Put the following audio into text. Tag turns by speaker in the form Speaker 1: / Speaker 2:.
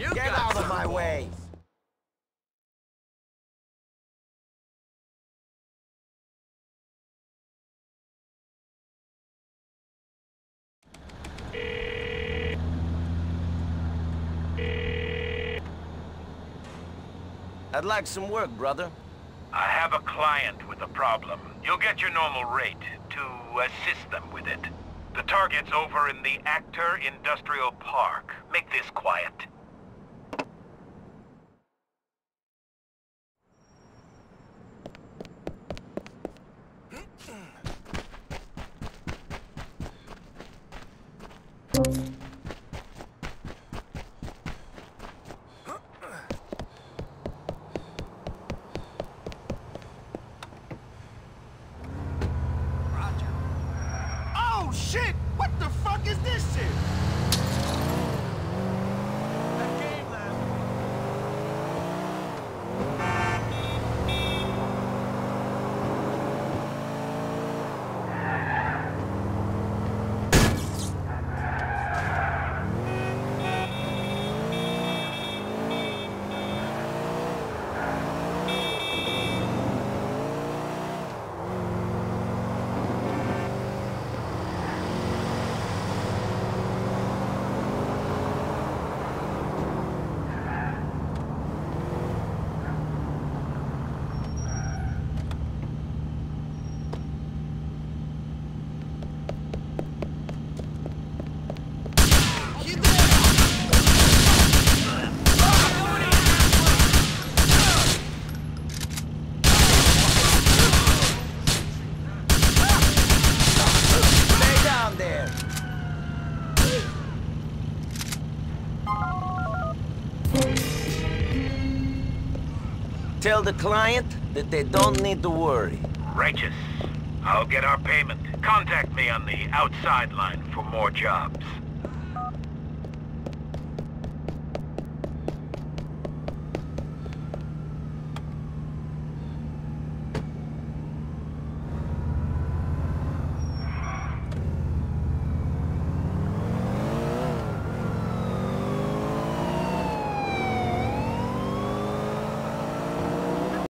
Speaker 1: You
Speaker 2: Get
Speaker 1: got
Speaker 2: out of
Speaker 1: some
Speaker 2: my way! I'd like some work, brother.
Speaker 3: I have a client with a problem. You'll get your normal rate to assist them with it. The target's over in the Acter Industrial Park. Make this quiet.
Speaker 2: Oh, shit! What the fuck is this shit? Tell the client that they don't need to worry.
Speaker 3: Righteous. I'll get our payment. Contact me on the outside line for more jobs.